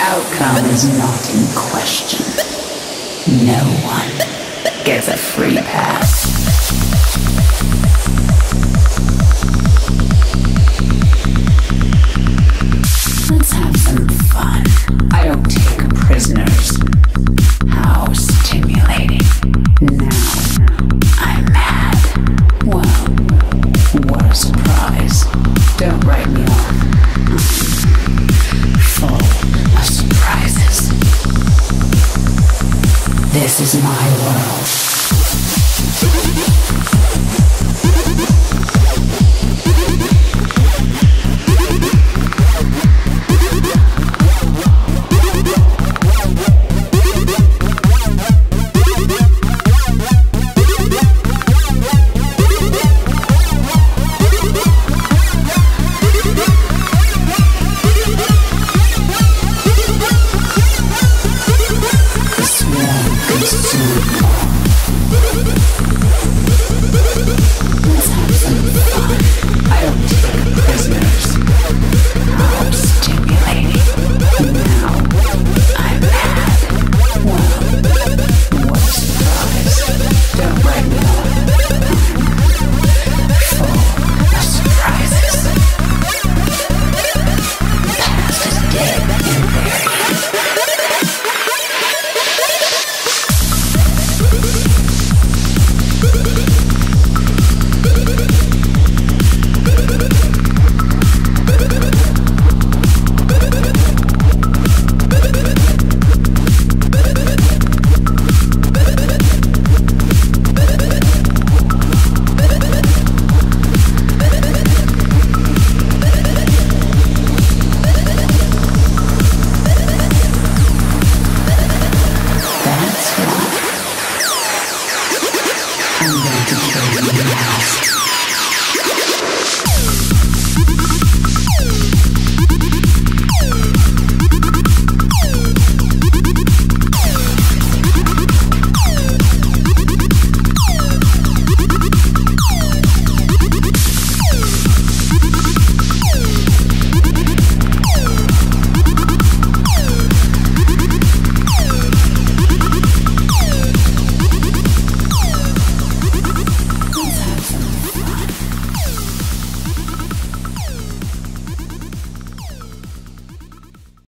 outcome is not in question. No one gets a free pass. Let's have some fun. This is my world.